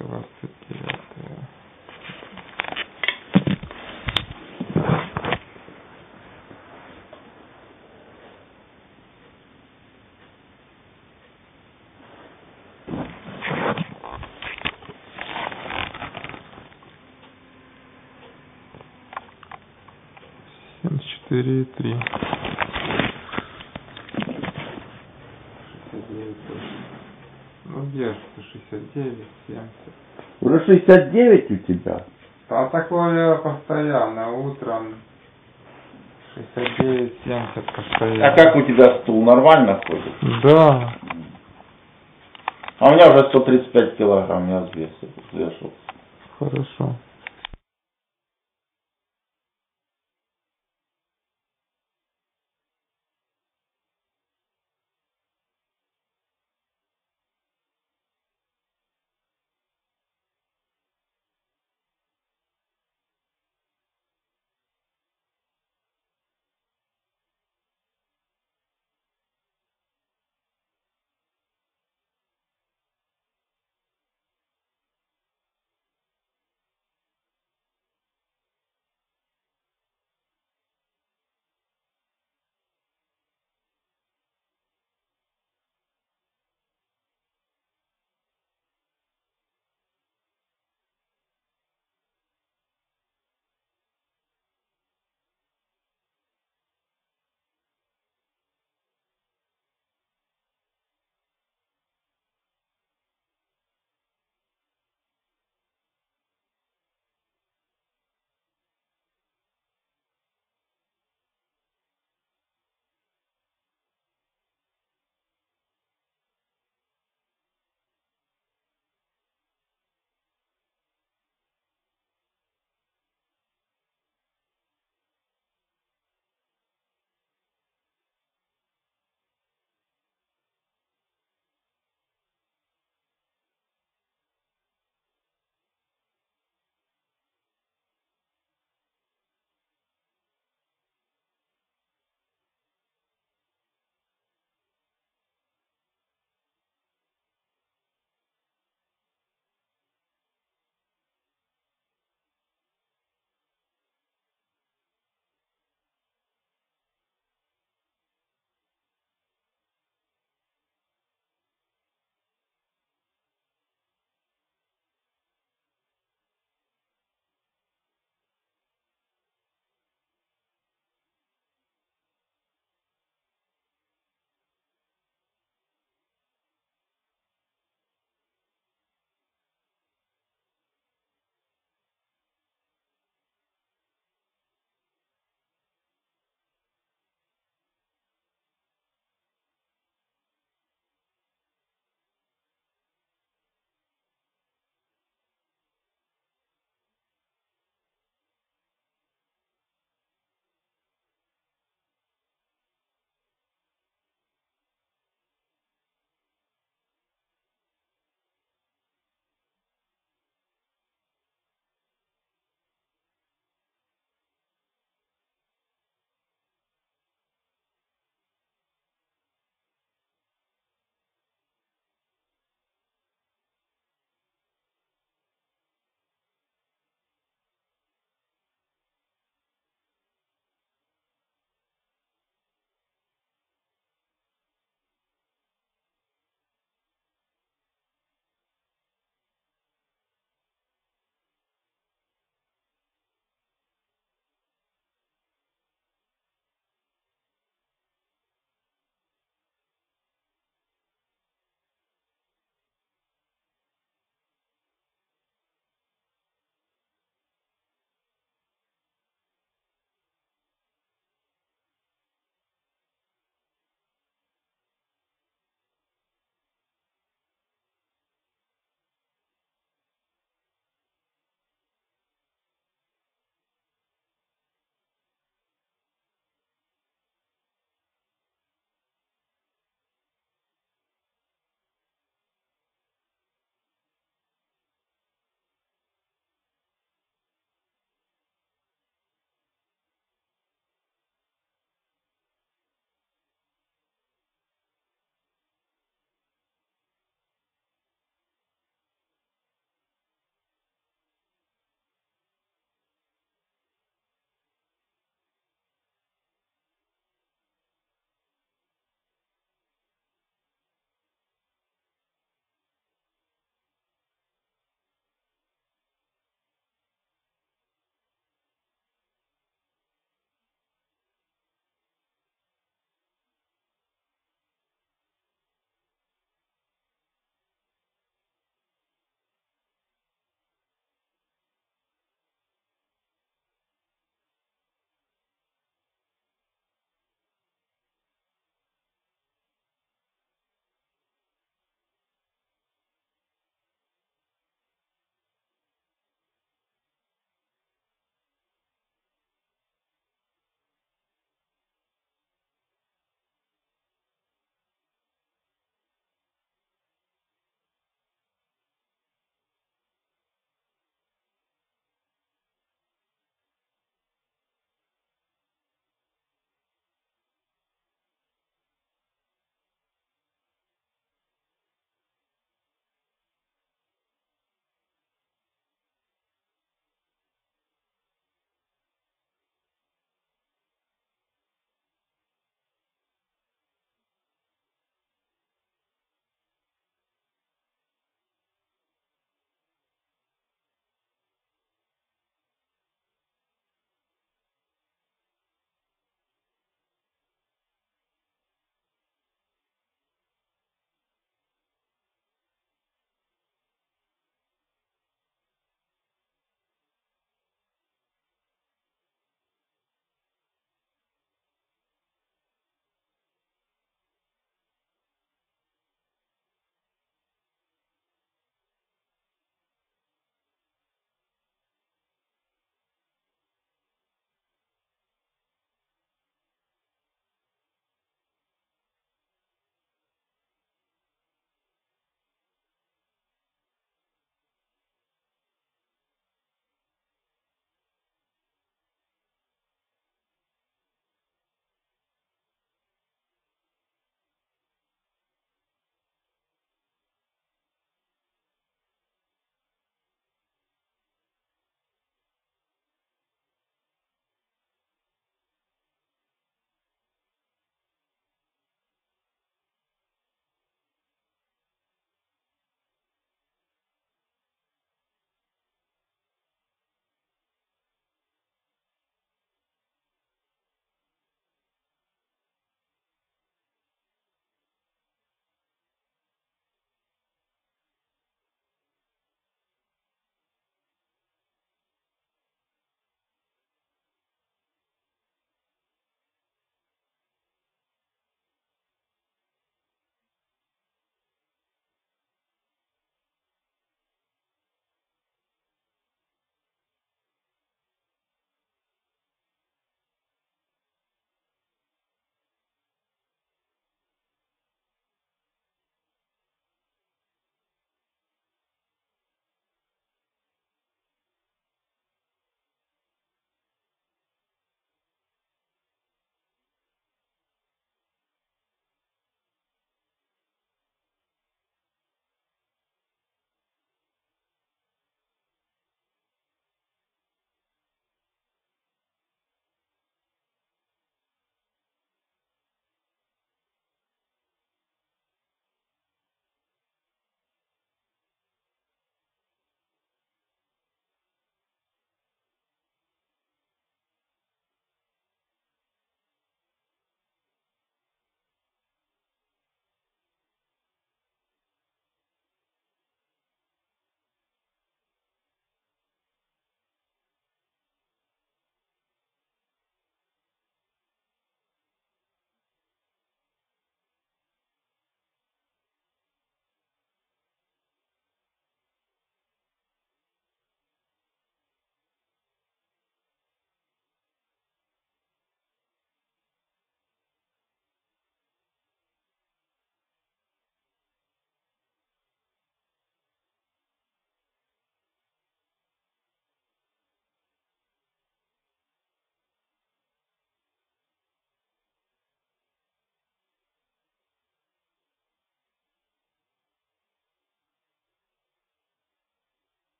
29 74,3. 69, 70. Уже 69 у тебя? А такое постоянно, утром 69, 70 постоянно. А как у тебя стул, нормально ходит? Да. А у меня уже 135 килограмм, я взвешивался. Хорошо.